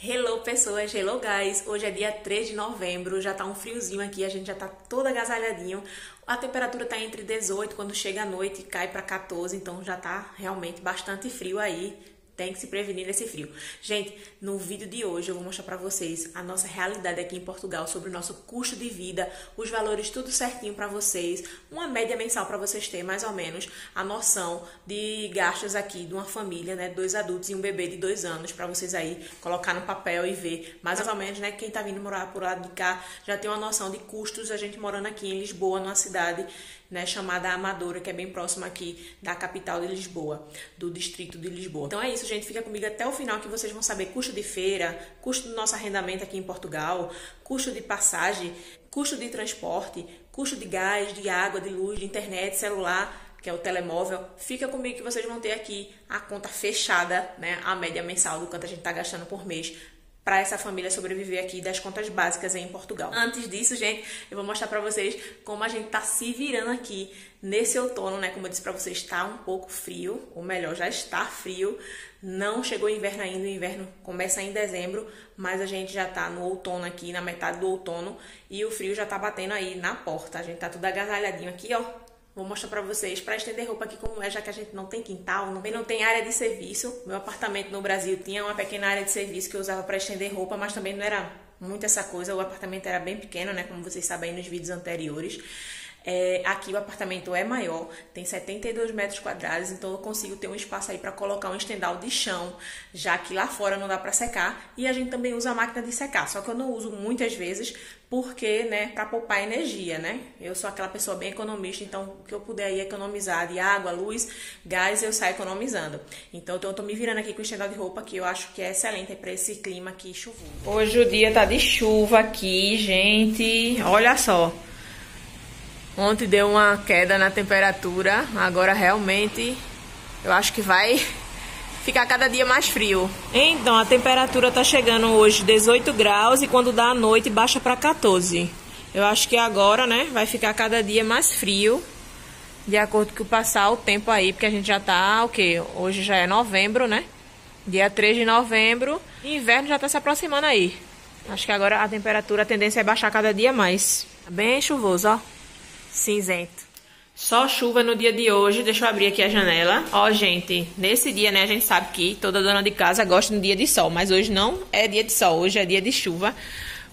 Hello pessoas, hello guys! Hoje é dia 3 de novembro, já tá um friozinho aqui, a gente já tá todo agasalhadinho. A temperatura tá entre 18, quando chega a noite cai para 14, então já tá realmente bastante frio aí tem que se prevenir desse frio. Gente, no vídeo de hoje eu vou mostrar para vocês a nossa realidade aqui em Portugal sobre o nosso custo de vida, os valores tudo certinho para vocês, uma média mensal para vocês terem mais ou menos a noção de gastos aqui de uma família, né, dois adultos e um bebê de dois anos, para vocês aí colocar no papel e ver mais ou menos, né, quem tá vindo morar por lado de cá já tem uma noção de custos a gente morando aqui em Lisboa, numa cidade né, chamada Amadora, que é bem próxima aqui da capital de Lisboa, do distrito de Lisboa. Então é isso, gente. Fica comigo até o final que vocês vão saber custo de feira, custo do nosso arrendamento aqui em Portugal, custo de passagem, custo de transporte, custo de gás, de água, de luz, de internet, celular que é o telemóvel, fica comigo que vocês vão ter aqui a conta fechada, né, a média mensal do quanto a gente está gastando por mês para essa família sobreviver aqui das contas básicas em Portugal. Antes disso, gente, eu vou mostrar para vocês como a gente tá se virando aqui nesse outono, né? Como eu disse para vocês, está um pouco frio, ou melhor, já está frio. Não chegou o inverno ainda, o inverno começa em dezembro, mas a gente já tá no outono aqui, na metade do outono, e o frio já tá batendo aí na porta. A gente tá tudo agasalhadinho aqui, ó, Vou mostrar para vocês para estender roupa aqui como é, já que a gente não tem quintal, não, não tem área de serviço. Meu apartamento no Brasil tinha uma pequena área de serviço que eu usava para estender roupa, mas também não era muito essa coisa. O apartamento era bem pequeno, né, como vocês sabem nos vídeos anteriores. É, aqui o apartamento é maior, tem 72 metros quadrados, então eu consigo ter um espaço aí para colocar um estendal de chão, já que lá fora não dá para secar. E a gente também usa a máquina de secar, só que eu não uso muitas vezes porque, né, para poupar energia, né? Eu sou aquela pessoa bem economista, então o que eu puder aí economizar de água, luz, gás, eu saio economizando. Então eu tô me virando aqui com o estendal de roupa que eu acho que é excelente para esse clima aqui chuvoso. Hoje o dia tá de chuva aqui, gente. Olha só. Ontem deu uma queda na temperatura, agora realmente eu acho que vai ficar cada dia mais frio. Então, a temperatura tá chegando hoje 18 graus e quando dá a noite baixa para 14. Eu acho que agora, né, vai ficar cada dia mais frio, de acordo com o passar o tempo aí, porque a gente já tá, o quê? Hoje já é novembro, né? Dia 3 de novembro, inverno já tá se aproximando aí. Acho que agora a temperatura, a tendência é baixar cada dia mais. Tá bem chuvoso, ó cinzento. Só chuva no dia de hoje. Deixa eu abrir aqui a janela. Ó, gente, nesse dia, né, a gente sabe que toda dona de casa gosta de dia de sol, mas hoje não é dia de sol, hoje é dia de chuva.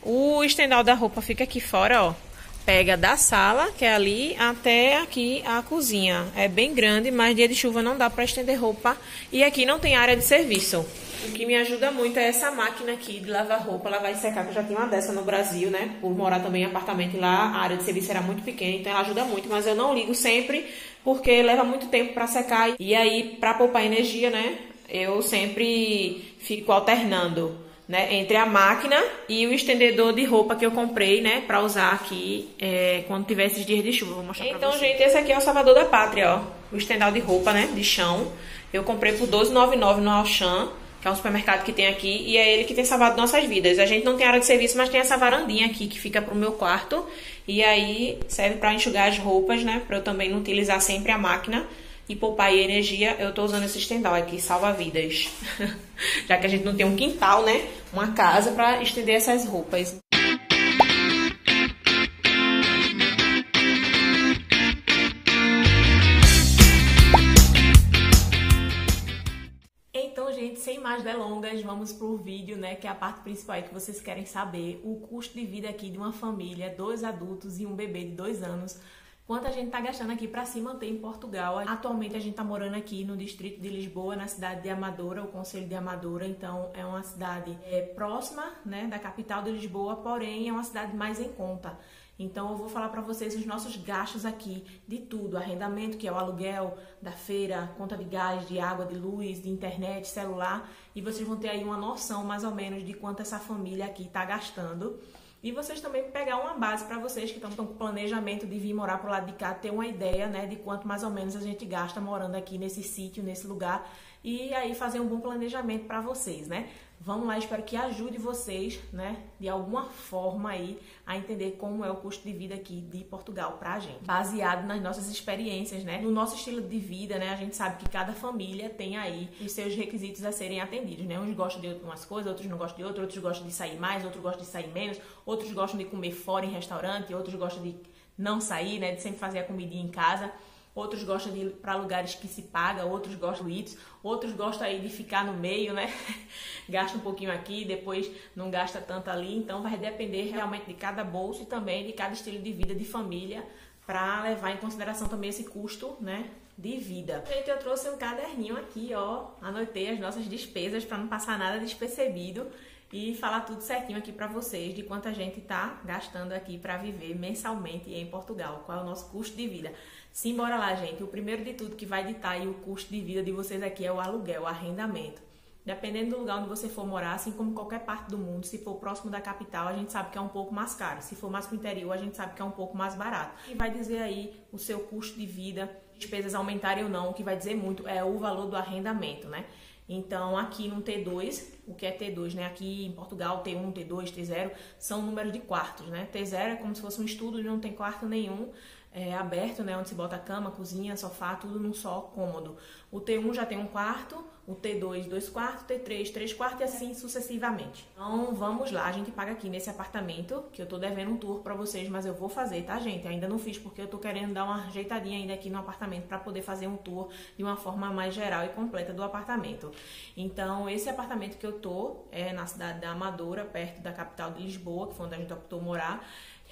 O estendal da roupa fica aqui fora, ó. Pega da sala, que é ali, até aqui a cozinha. É bem grande, mas dia de chuva não dá para estender roupa. E aqui não tem área de serviço. O que me ajuda muito é essa máquina aqui de lavar roupa, lavar e secar, que eu já tinha uma dessa no Brasil, né? Por morar também em apartamento lá, a área de serviço era muito pequena, então ela ajuda muito, mas eu não ligo sempre porque leva muito tempo para secar. E aí, para poupar energia, né? Eu sempre fico alternando, né? Entre a máquina e o estendedor de roupa que eu comprei, né? Para usar aqui é, quando tiver esses dias de chuva. Vou mostrar então, pra vocês. gente, esse aqui é o Salvador da Pátria, ó. O estendal de roupa, né? De chão. Eu comprei por R$12,99 no Auchan que é um supermercado que tem aqui, e é ele que tem salvado nossas vidas. A gente não tem área de serviço, mas tem essa varandinha aqui que fica pro meu quarto, e aí serve para enxugar as roupas, né? Para eu também não utilizar sempre a máquina e poupar aí energia, eu tô usando esse estendal aqui, salva vidas. Já que a gente não tem um quintal, né? Uma casa para estender essas roupas. sem mais delongas, vamos pro vídeo, né, que é a parte principal que vocês querem saber, o custo de vida aqui de uma família, dois adultos e um bebê de dois anos, quanto a gente tá gastando aqui para se manter em Portugal. Atualmente a gente tá morando aqui no distrito de Lisboa, na cidade de Amadora, o Conselho de Amadora, então é uma cidade é, próxima, né, da capital de Lisboa, porém é uma cidade mais em conta. Então eu vou falar para vocês os nossos gastos aqui de tudo, arrendamento, que é o aluguel da feira, conta de gás, de água, de luz, de internet, celular, e vocês vão ter aí uma noção mais ou menos de quanto essa família aqui está gastando. E vocês também pegar uma base para vocês que estão com planejamento de vir morar pro lado de cá, ter uma ideia, né, de quanto mais ou menos a gente gasta morando aqui nesse sítio, nesse lugar, e aí fazer um bom planejamento para vocês, né? Vamos lá, espero que ajude vocês, né, de alguma forma aí a entender como é o custo de vida aqui de Portugal pra gente, baseado nas nossas experiências, né, no nosso estilo de vida, né, a gente sabe que cada família tem aí os seus requisitos a serem atendidos, né, uns gostam de umas coisas, outros não gostam de outras, outros gostam de sair mais, outros gostam de sair menos, outros gostam de comer fora em restaurante, outros gostam de não sair, né, de sempre fazer a comidinha em casa outros gostam de ir para lugares que se paga, outros gostam de ir, outros gostam aí de ficar no meio, né? gasta um pouquinho aqui, depois não gasta tanto ali, então vai depender realmente de cada bolso e também de cada estilo de vida de família para levar em consideração também esse custo, né? De vida. Gente, eu trouxe um caderninho aqui, ó. Anotei as nossas despesas para não passar nada despercebido e falar tudo certinho aqui para vocês de quanto a gente tá gastando aqui para viver mensalmente em Portugal, qual é o nosso custo de vida. Simbora lá, gente. O primeiro de tudo que vai ditar o custo de vida de vocês aqui é o aluguel, o arrendamento. Dependendo do lugar onde você for morar, assim como qualquer parte do mundo, se for próximo da capital, a gente sabe que é um pouco mais caro. Se for mais para o interior, a gente sabe que é um pouco mais barato. E vai dizer aí o seu custo de vida, despesas aumentarem ou não, o que vai dizer muito é o valor do arrendamento, né? Então, aqui no T2, o que é T2, né? Aqui em Portugal, T1, T2, T0 são números de quartos, né? T0 é como se fosse um estudo e não tem quarto nenhum é, aberto, né? Onde se bota cama, cozinha, sofá, tudo num só cômodo. O T1 já tem um quarto, o T2, dois quartos, T3, três quartos e assim sucessivamente. Então vamos lá, a gente paga aqui nesse apartamento, que eu tô devendo um tour para vocês, mas eu vou fazer, tá, gente? Ainda não fiz porque eu tô querendo dar uma ajeitadinha ainda aqui no apartamento para poder fazer um tour de uma forma mais geral e completa do apartamento. Então, esse apartamento que eu tô é na cidade da Amadora, perto da capital de Lisboa, que foi onde a gente optou morar.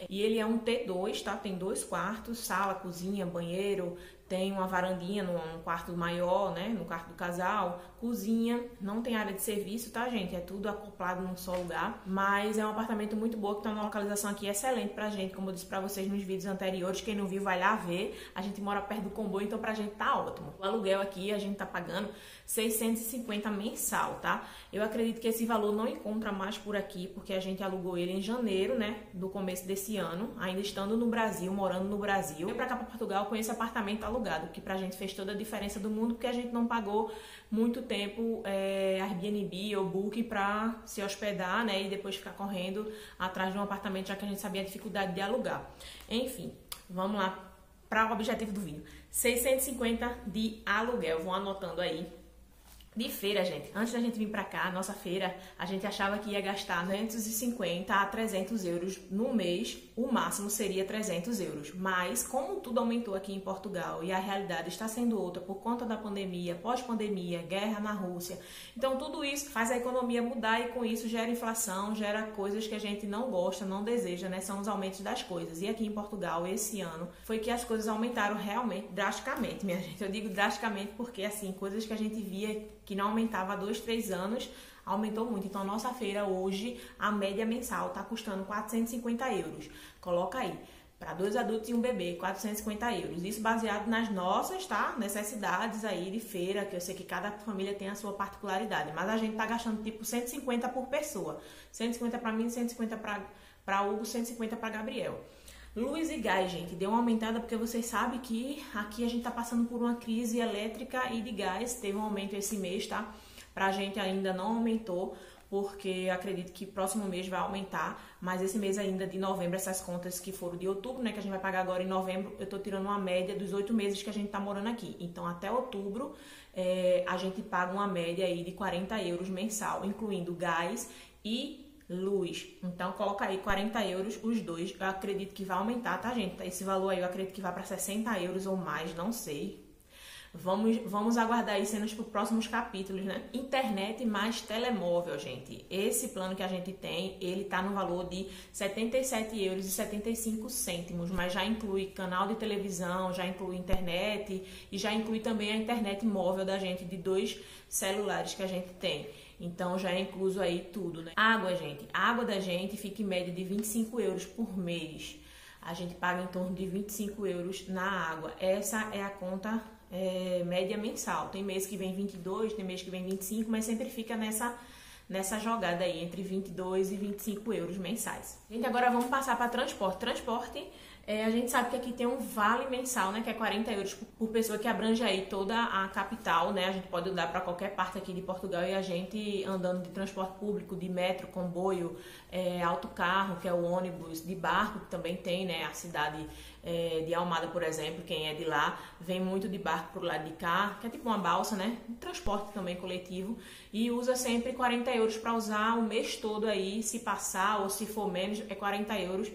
E ele é um T2, tá? Tem dois quartos, sala, cozinha, banheiro, tem uma varandinha num quarto maior, né? No quarto do casal, cozinha, não tem área de serviço, tá, gente? É tudo acoplado num só lugar. Mas é um apartamento muito bom, que tá numa localização aqui excelente pra gente, como eu disse pra vocês nos vídeos anteriores. Quem não viu, vai lá ver. A gente mora perto do comboio, então pra gente tá ótimo. O aluguel aqui a gente tá pagando 650 mensal, tá? Eu acredito que esse valor não encontra mais por aqui, porque a gente alugou ele em janeiro, né? Do começo desse ano, ainda estando no Brasil, morando no Brasil. Eu pra cá pra Portugal esse apartamento alugado, que pra gente fez toda a diferença do mundo, porque a gente não pagou muito tempo é, Airbnb ou Booking pra se hospedar, né? E depois ficar correndo atrás de um apartamento, já que a gente sabia a dificuldade de alugar. Enfim, vamos lá para o objetivo do vídeo. 650 de aluguel. Vão anotando aí de feira, gente. Antes da gente vir para cá, nossa feira, a gente achava que ia gastar 250 a 300 euros no mês. O máximo seria 300 euros. Mas, como tudo aumentou aqui em Portugal e a realidade está sendo outra por conta da pandemia, pós-pandemia, guerra na Rússia, então tudo isso faz a economia mudar e com isso gera inflação, gera coisas que a gente não gosta, não deseja, né? São os aumentos das coisas. E aqui em Portugal, esse ano, foi que as coisas aumentaram realmente, drasticamente, minha gente. Eu digo drasticamente porque, assim, coisas que a gente via que não aumentava há dois, três anos, aumentou muito. Então, a nossa feira hoje, a média mensal está custando 450 euros. Coloca aí, para dois adultos e um bebê, 450 euros. Isso baseado nas nossas, tá? Necessidades aí de feira, que eu sei que cada família tem a sua particularidade. Mas a gente tá gastando tipo 150 por pessoa. 150 para mim, 150 para Hugo, 150 para Gabriel. Luz e gás, gente, deu uma aumentada porque vocês sabem que aqui a gente está passando por uma crise elétrica e de gás. Teve um aumento esse mês, tá? Pra gente ainda não aumentou, porque acredito que próximo mês vai aumentar, mas esse mês ainda de novembro, essas contas que foram de outubro, né, que a gente vai pagar agora em novembro, eu tô tirando uma média dos oito meses que a gente tá morando aqui. Então, até outubro, é, a gente paga uma média aí de 40 euros mensal, incluindo gás e luz. Então coloca aí 40 euros os dois. Eu acredito que vai aumentar, tá, gente? Esse valor aí eu acredito que vai para 60 euros ou mais, não sei. Vamos, vamos aguardar aí cenas para os próximos capítulos, né? Internet mais telemóvel, gente. Esse plano que a gente tem, ele tá no valor de 77 euros e 75 cêntimos, mas já inclui canal de televisão, já inclui internet e já inclui também a internet móvel da gente de dois celulares que a gente tem. Então já é incluso aí tudo, né? Água, gente. A água da gente fica em média de 25 euros por mês. A gente paga em torno de 25 euros na água. Essa é a conta é, média mensal. Tem mês que vem 22, tem mês que vem 25, mas sempre fica nessa nessa jogada aí entre 22 e 25 euros mensais. Gente, agora vamos passar para transporte. Transporte É, a gente sabe que aqui tem um vale mensal, né, que é 40 euros por pessoa, que abrange aí toda a capital, né? A gente pode andar para qualquer parte aqui de Portugal e a gente andando de transporte público, de metro, comboio, é, autocarro, que é o ônibus, de barco, que também tem, né? A cidade é, de Almada, por exemplo, quem é de lá, vem muito de barco pro lado de cá, que é tipo uma balsa, né? Um transporte também coletivo, e usa sempre 40 euros para usar o mês todo aí, se passar ou se for menos, é 40 euros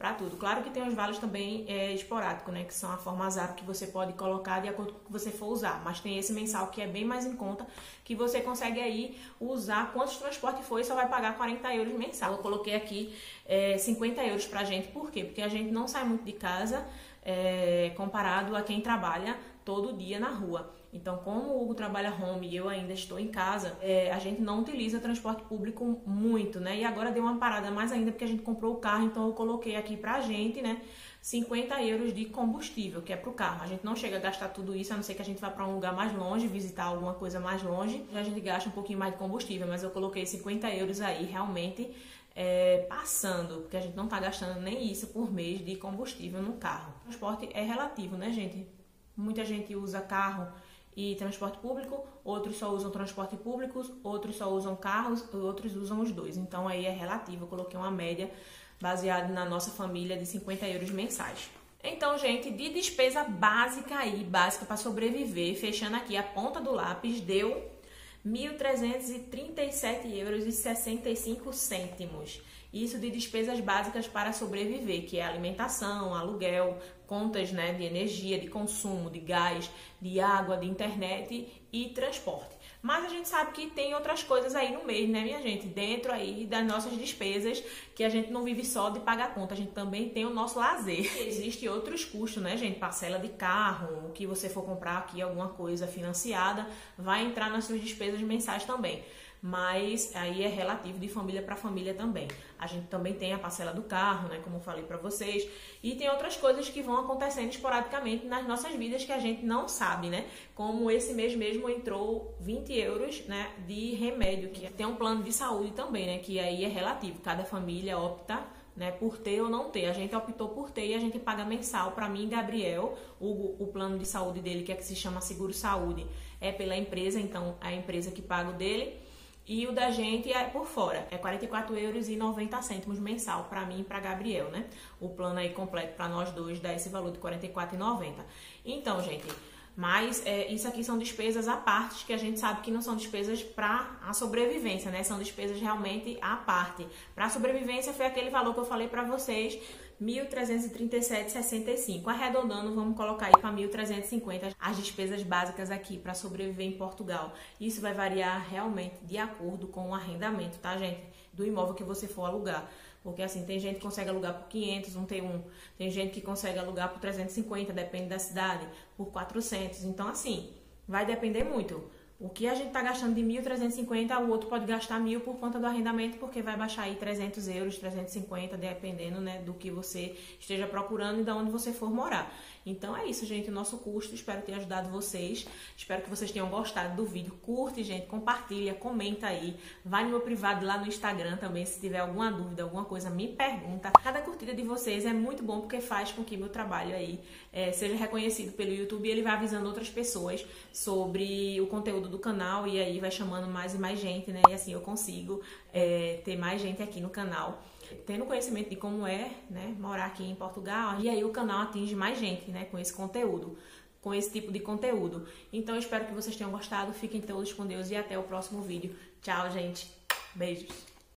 para tudo. Claro que tem os vales também é, esporádicos, né, que são a forma zap que você pode colocar de acordo com o que você for usar, mas tem esse mensal que é bem mais em conta, que você consegue aí usar quantos transporte for e só vai pagar 40 euros mensal. Eu coloquei aqui é, 50 euros pra gente, por quê? Porque a gente não sai muito de casa é, comparado a quem trabalha todo dia na rua. Então, como o Hugo trabalha home e eu ainda estou em casa, é, a gente não utiliza transporte público muito, né? E agora deu uma parada mais ainda porque a gente comprou o carro, então eu coloquei aqui pra gente, né? 50 euros de combustível, que é pro carro. A gente não chega a gastar tudo isso, a não ser que a gente vá para um lugar mais longe, visitar alguma coisa mais longe, a gente gasta um pouquinho mais de combustível, mas eu coloquei 50 euros aí realmente é, passando, porque a gente não tá gastando nem isso por mês de combustível no carro. O transporte é relativo, né, gente? Muita gente usa carro e transporte público, outros só usam transporte público, outros só usam carros, outros usam os dois. Então aí é relativo, eu coloquei uma média baseada na nossa família de 50 euros mensais. Então, gente, de despesa básica aí, básica para sobreviver, fechando aqui a ponta do lápis, deu 1.337 euros e 65 cêntimos. Isso de despesas básicas para sobreviver, que é alimentação, aluguel, contas né, de energia, de consumo, de gás, de água, de internet e transporte. Mas a gente sabe que tem outras coisas aí no meio, né, minha gente? Dentro aí das nossas despesas, que a gente não vive só de pagar conta, a gente também tem o nosso lazer. Existem outros custos, né, gente? Parcela de carro, o que você for comprar aqui, alguma coisa financiada, vai entrar nas suas despesas mensais também mas aí é relativo de família para família também. A gente também tem a parcela do carro, né, como eu falei para vocês, e tem outras coisas que vão acontecendo esporadicamente nas nossas vidas que a gente não sabe, né? Como esse mês mesmo entrou 20 euros, né, de remédio, que tem um plano de saúde também, né, que aí é relativo, cada família opta né, por ter ou não ter. A gente optou por ter e a gente paga mensal para mim e Gabriel, o, o plano de saúde dele, que é que se chama Seguro Saúde, é pela empresa, então a empresa que paga o dele e o da gente é por fora, é 44 euros e 90 cêntimos mensal para mim e para Gabriel, né? O plano aí completo para nós dois dá esse valor de 44,90. Então, gente, mas é, isso aqui são despesas à parte, que a gente sabe que não são despesas para a sobrevivência, né? São despesas realmente à parte. Para a sobrevivência foi aquele valor que eu falei para vocês 1.337,65. Arredondando, vamos colocar aí para 1.350 as despesas básicas aqui para sobreviver em Portugal. Isso vai variar realmente de acordo com o arrendamento, tá, gente? Do imóvel que você for alugar. Porque assim, tem gente que consegue alugar por 500, um T1. Tem gente que consegue alugar por 350, depende da cidade, por 400. Então, assim, vai depender muito. O que a gente está gastando de 1.350, o outro pode gastar 1.000 por conta do arrendamento, porque vai baixar aí 300 euros, 350, dependendo né, do que você esteja procurando e de onde você for morar. Então é isso, gente, o nosso custo. Espero ter ajudado vocês. Espero que vocês tenham gostado do vídeo. Curte, gente, compartilha, comenta aí. Vai no meu privado lá no Instagram também. Se tiver alguma dúvida, alguma coisa, me pergunta. Cada curtida de vocês é muito bom porque faz com que meu trabalho aí é, seja reconhecido pelo YouTube e ele vai avisando outras pessoas sobre o conteúdo do canal e aí vai chamando mais e mais gente, né? E assim eu consigo é, ter mais gente aqui no canal tendo conhecimento de como é, né, morar aqui em Portugal, e aí o canal atinge mais gente, né, com esse conteúdo, com esse tipo de conteúdo. Então eu espero que vocês tenham gostado, fiquem todos com Deus e até o próximo vídeo. Tchau, gente. Beijos.